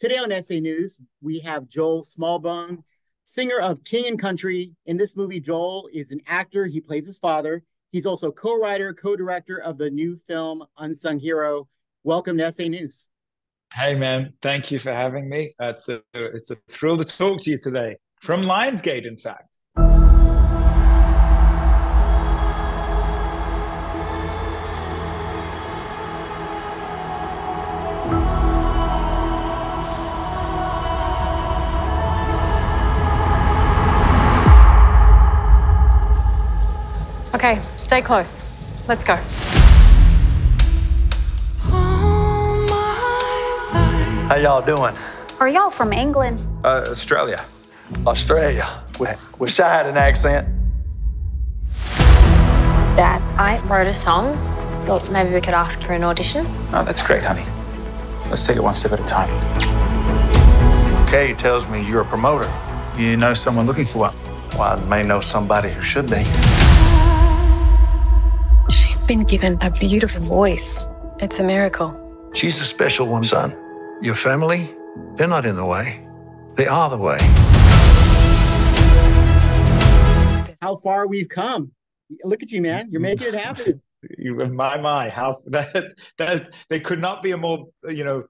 Today on SA News, we have Joel Smallbone, singer of King and Country. In this movie, Joel is an actor. He plays his father. He's also co-writer, co-director of the new film Unsung Hero. Welcome to SA News. Hey man, thank you for having me. It's a it's a thrill to talk to you today from Lionsgate, in fact. Okay, stay close. Let's go. How y'all doing? Are y'all from England? Uh, Australia. Australia. Wish I had an accent. Dad, I wrote a song. Thought maybe we could ask for an audition. Oh, that's great, honey. Let's take it one step at a time. Kay tells me you're a promoter. You know someone looking for one. Well, I may know somebody who should be. She's been given a beautiful voice. It's a miracle. She's a special one, son. Your family, they're not in the way. They are the way. How far we've come. Look at you, man. You're making it happen. you my my how that that they could not be a more you know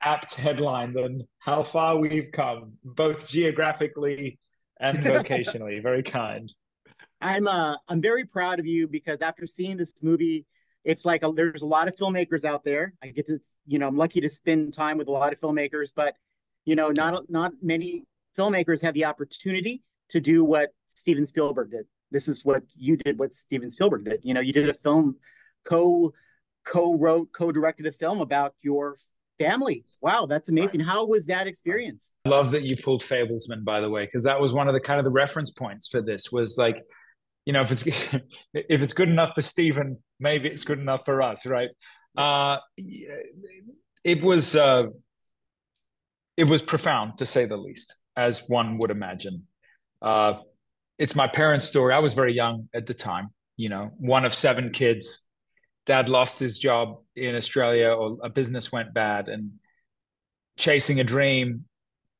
apt headline than how far we've come both geographically and vocationally very kind i'm uh i'm very proud of you because after seeing this movie it's like a, there's a lot of filmmakers out there. I get to you know i'm lucky to spend time with a lot of filmmakers but you know not not many filmmakers have the opportunity to do what steven spielberg did. This is what you did what steven spielberg did. You know you did a film co co-wrote co-directed a film about your family. Wow that's amazing. How was that experience? I love that you pulled Fabelmans by the way because that was one of the kind of the reference points for this was like you know if it's if it's good enough for Steven, maybe it's good enough for us right uh it was uh it was profound to say the least as one would imagine uh it's my parents' story. I was very young at the time, you know, one of seven kids. Dad lost his job in Australia, or a business went bad, and chasing a dream,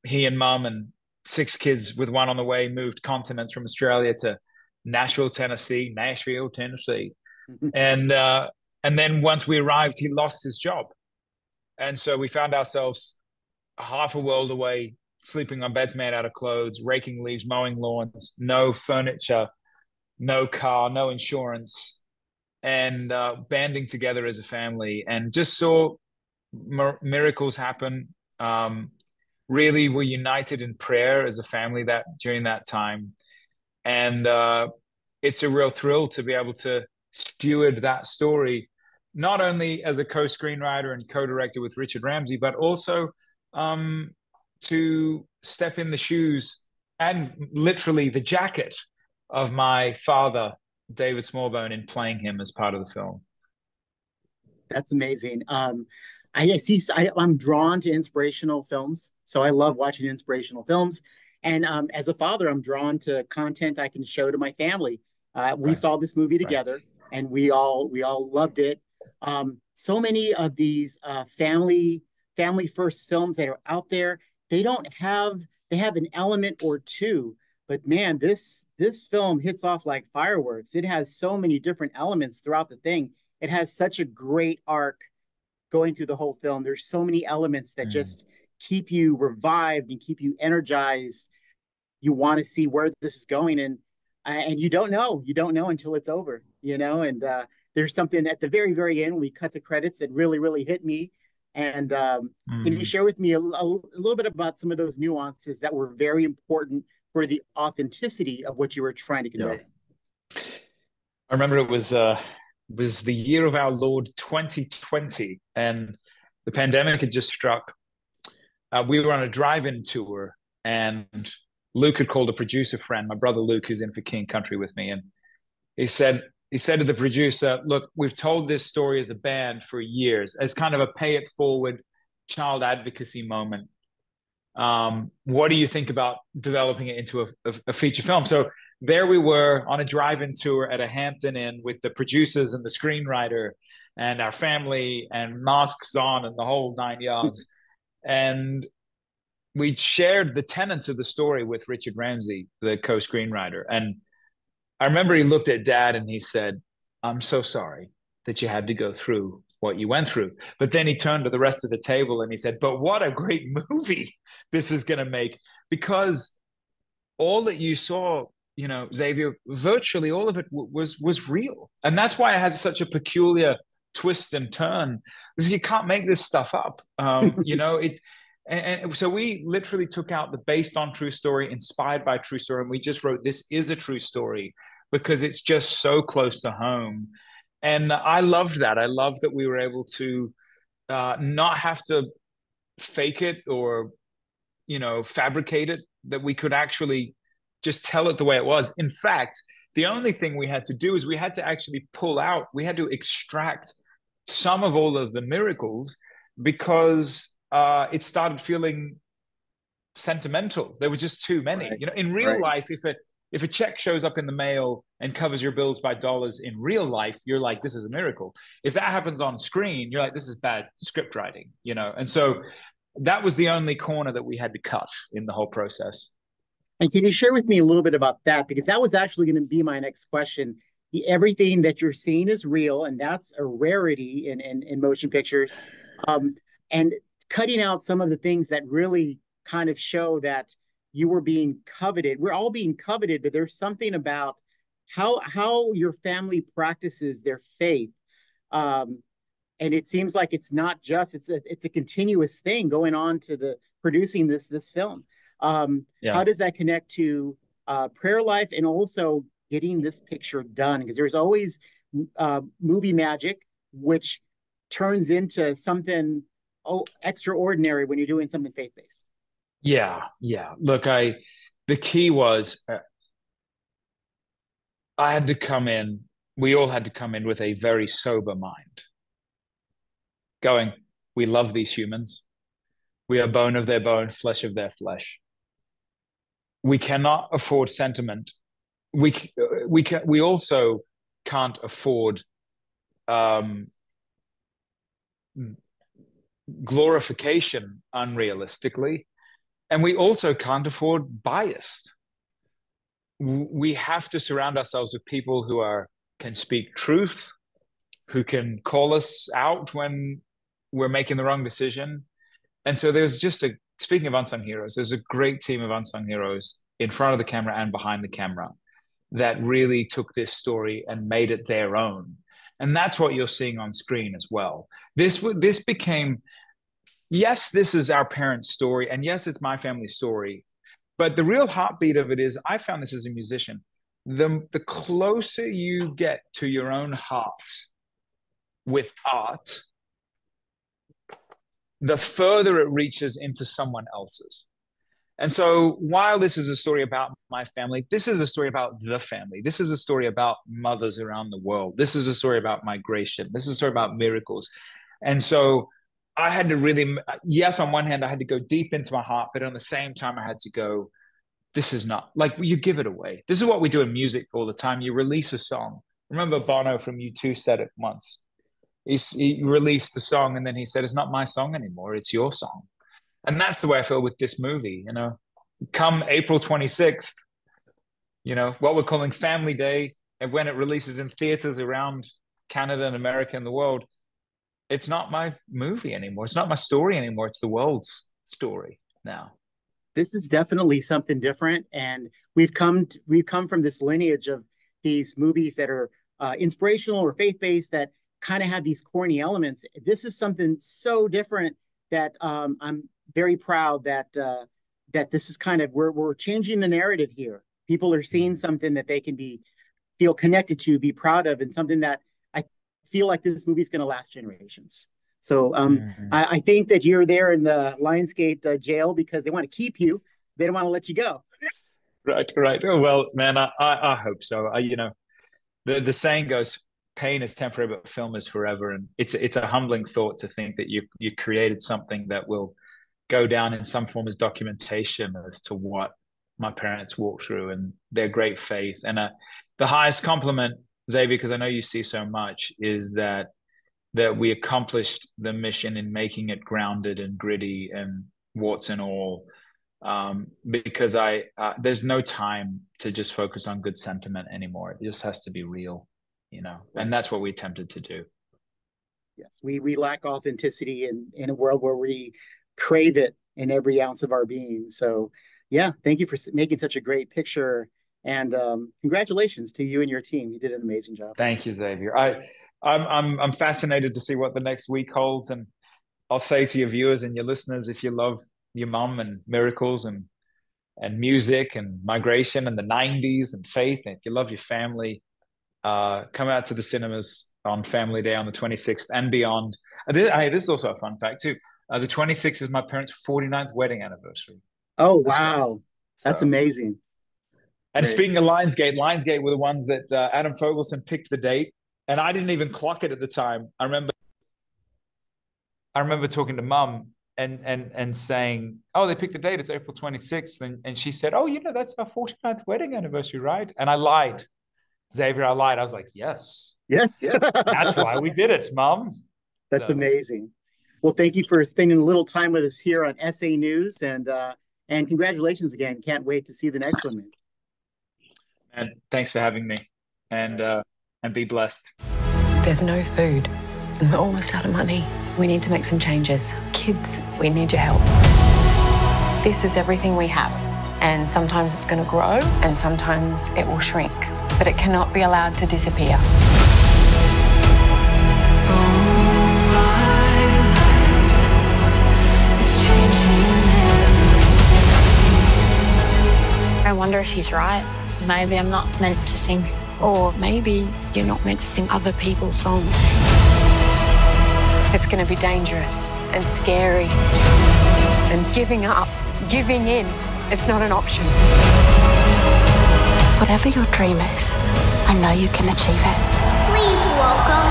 he and mum and six kids with one on the way moved continents from Australia to Nashville, Tennessee, Nashville, Tennessee, and uh, and then once we arrived, he lost his job, and so we found ourselves half a world away sleeping on beds made out of clothes, raking leaves, mowing lawns, no furniture, no car, no insurance, and uh, banding together as a family, and just saw mir- miracles happen. Um, really, were united in prayer as a family that during that time, and uh, it's a real thrill to be able to steward that story, not only as a co-screenwriter and co-director with Richard Ramsey, but also um, to step in the shoes and literally the jacket of my father, David Smallbone, in playing him as part of the film. That's amazing. Um, I see. I, am drawn to inspirational films, so I love watching inspirational films. And um, as a father, I'm drawn to content I can show to my family. Uh, we right. saw this movie together, right. and we all we all loved it. Um, so many of these uh, family family first films that are out there they don't have they have an element or two but man this this film hits off like fireworks it has so many different elements throughout the thing it has such a great arc going through the whole film there's so many elements that mm. just keep you revived and keep you energized you want to see where this is going and and you don't know you don't know until it's over you know and uh, there's something at the very very end we cut the credits that really really hit me and um, mm. can you mm. share with me a, a, a, little bit about some of those nuances that were very important for the authenticity of what you were trying to convey? Yeah. I remember it was uh, was the year of our Lord 2020, and the pandemic had just struck. Uh, we were on a drive-in tour, and Luke had called a producer friend, my brother Luke, who's in for King Country with me, and he said, he said to the producer, "Look, we've told this story as a band for years, as kind of a pay it forward child advocacy moment. Um, what do you think about developing it into a, a, a feature film?" So there we were on a drive-in tour at a Hampton Inn with the producers and the screenwriter and our family and masks on and the whole nine yards. And we shared the tenets of the story with Richard Ramsey, the co-screenwriter, and I remember he looked at Dad and he said, "I'm so sorry that you had to go through what you went through." But then he turned to the rest of the table and he said, "But what a great movie this is going to make because all that you saw." You know, Xavier, virtually all of it w- was was real, and that's why it has such a peculiar twist and turn because you can't make this stuff up. Um, you know, it and, and, so we literally took out the based on true story, inspired by true story, and we just wrote this is a true story because it's just so close to home. And I loved that. I loved that we were able to uh, not have to fake it or, you know, fabricate it. That we could actually just tell it the way it was. In fact, the only thing we had to do is we had to actually pull out. We had to extract some of all of the miracles because uh, it started feeling sentimental. There were just too many. Right. You know, in real right. life, if a if a check shows up in the mail and covers your bills by dollars in real life, you're like, this is a miracle. If that happens on screen, you're like, this is bad script writing, you know? And so that was the only corner that we had to cut in the whole process. And can you share with me a little bit about that? Because that was actually going to be my next question. Everything that you're seeing is real, and that's a rarity in, in, in motion pictures. Um, and cutting out some of the things that really kind of show that you were being coveted. We're all being coveted, but there's something about how how your family practices their faith. Um, and it seems like it's not just it's a it's a continuous thing going on to the producing this this film. Um, yeah. How does that connect to uh, prayer life and also getting this picture done? Because there's always uh, movie magic, which turns into something oh extraordinary when you're doing something faith based. Yeah, yeah. Look, I the key was uh, I had to come in. We all had to come in with a very sober mind, going, "We love these humans. We are bone of their bone, flesh of their flesh. We cannot afford sentiment. We we can. We also can't afford." Um, glorification unrealistically. And we also can't afford bias. We have to surround ourselves with people who are can speak truth, who can call us out when we're making the wrong decision. And so there's just a speaking of unsung heroes, there's a great team of unsung heroes in front of the camera and behind the camera that really took this story and made it their own. And that's what you're seeing on screen as well. This this became yes this is our parents story and yes it's my family story but the real heartbeat of it is i found this as a musician. The the closer you get to your own heart with art the further it reaches into someone else's and so while this is a story about my family, this is a story about the family. This is a story about mothers around the world. This is a story about migration. This is a story about miracles. And so I had to really, yes, on one hand, I had to go deep into my heart, but on the same time, I had to go, this is not like you give it away. This is what we do in music all the time. You release a song. Remember Bono from U2 said it once. He, he released the song and then he said, it's not my song anymore. It's your song and that's the way I feel with this movie. You know, come April 26th, you know, what we're calling Family Day, and when it releases in theaters around Canada and America and the world, it's not my movie anymore. It's not my story anymore. It's the world's story now. This is definitely something different, and we've come to, we've come from this lineage of these movies that are uh, inspirational or faith based that kind of have these corny elements. This is something so different that um, I'm very proud that uh, that this is kind of we're we're changing the narrative here. People are seeing mm-hmm. something that they can be feel connected to, be proud of, and something that I feel like this movie is going to last generations. So um, mm-hmm. I, I, think that you're there in the Lionsgate uh, jail because they want to keep you. They don't want to let you go. right, right. Oh, well, man, I, I, I hope so. I, you know, the the saying goes, "Pain is temporary, but film is forever." And it's it's a humbling thought to think that you you created something that will go down in some form as documentation as to what my parents walked through and their great faith. And uh, the highest compliment, Xavier, because I know you see so much, is that that we accomplished the mission in making it grounded and gritty and warts and all. um, because I uh, there's no time to just focus on good sentiment anymore. It just has to be real, you know, and that's what we attempted to do. Yes, we we lack authenticity in in a world where we crave it in every ounce of our being. So, yeah, thank you for making such a great picture, and um, congratulations to you and your team. You did an amazing job. Thank you, Xavier. I I'm I'm I'm fascinated to see what the next week holds, and I'll say to your viewers and your listeners, if you love your mum and miracles and and music and migration and the 90s and faith and if you love your family uh, come out to the cinemas on family day on the 26th and beyond this, hey, this is also a fun fact too uh, the 26th is my parents 49th wedding anniversary oh wow so, that's amazing and Great. speaking of lionsgate lionsgate were the ones that uh, adam fogelson picked the date and i didn't even clock it at the time i remember i remember talking to mum and and and saying, "Oh, they picked the date. It's April 26th." And, and she said, "Oh, you know, that's our 49th wedding anniversary, right?" And I lied, Xavier. I lied. I was like, "Yes, yes, yeah, that's why we did it, Mom." That's so. amazing. Well, thank you for spending a little time with us here on SA News, and uh, and congratulations again. Can't wait to see the next one. And thanks for having me, and uh, and be blessed. There's no food, and we're almost out of money. We need to make some changes. Kids, we need your help. This is everything we have. And sometimes it's going to grow and sometimes it will shrink. But it cannot be allowed to disappear. I wonder if he's right. Maybe I'm not meant to sing. Or maybe you're not meant to sing other people's songs. It's going to be dangerous and scary. And giving up, giving in, it's not an option. Whatever your dream is, I know you can achieve it. Please welcome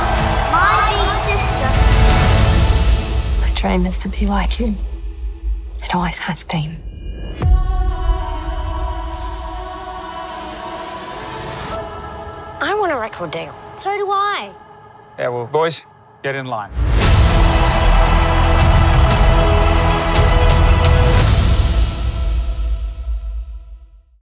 my big sister. My dream is to be like you. It always has been. I want a record deal. So do I. Yeah, well, boys, get in line.